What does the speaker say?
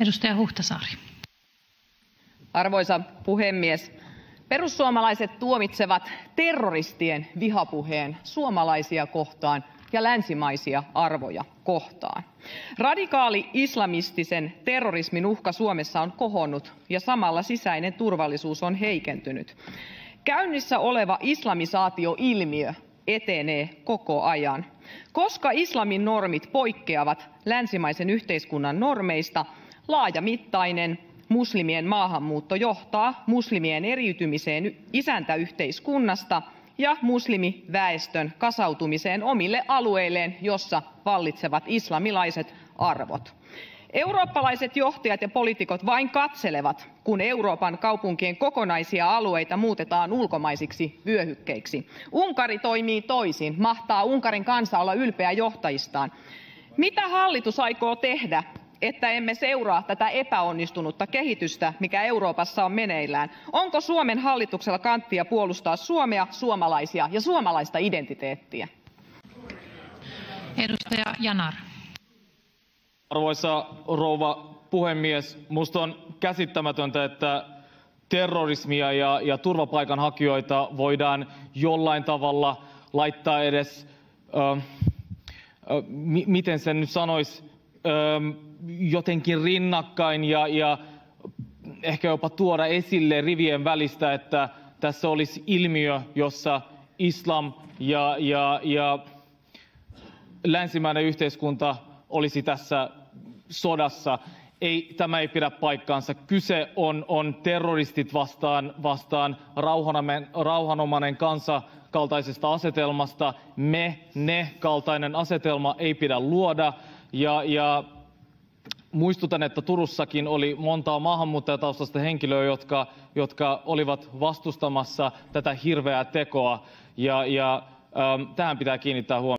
Edustaja Huhtasaari. Arvoisa puhemies! Perussuomalaiset tuomitsevat terroristien vihapuheen suomalaisia kohtaan ja länsimaisia arvoja kohtaan. Radikaali islamistisen terrorismin uhka Suomessa on kohonnut ja samalla sisäinen turvallisuus on heikentynyt. Käynnissä oleva islamisaatioilmiö etenee koko ajan. Koska islamin normit poikkeavat länsimaisen yhteiskunnan normeista, laajamittainen muslimien maahanmuutto johtaa muslimien eriytymiseen isäntäyhteiskunnasta ja muslimiväestön kasautumiseen omille alueilleen, jossa vallitsevat islamilaiset arvot. Eurooppalaiset johtajat ja poliitikot vain katselevat, kun Euroopan kaupunkien kokonaisia alueita muutetaan ulkomaisiksi vyöhykkeiksi. Unkari toimii toisin. Mahtaa Unkarin kansa olla ylpeä johtajistaan. Mitä hallitus aikoo tehdä, että emme seuraa tätä epäonnistunutta kehitystä, mikä Euroopassa on meneillään? Onko Suomen hallituksella kanttia puolustaa Suomea, suomalaisia ja suomalaista identiteettiä? Edustaja Yanar. Arvoisa rouva puhemies! Minusta on käsittämätöntä, että terrorismia ja, ja turvapaikanhakijoita voidaan jollain tavalla laittaa edes, ö, ö, mi, miten sen nyt sanoisi, jotenkin rinnakkain ja, ja ehkä jopa tuoda esille rivien välistä, että tässä olisi ilmiö, jossa islam ja, ja, ja länsimäinen yhteiskunta olisi tässä sodassa. Ei, tämä ei pidä paikkaansa. Kyse on, on terroristit vastaan, vastaan rauhanomainen, rauhanomainen kansa kaltaisesta asetelmasta. Me, ne kaltainen asetelma ei pidä luoda. Muistutan, että Turussakin oli montaa maahanmuuttajataustaista henkilöä, jotka, jotka olivat vastustamassa tätä hirveää tekoa. Ja, ähm, tähän pitää kiinnittää huomiota.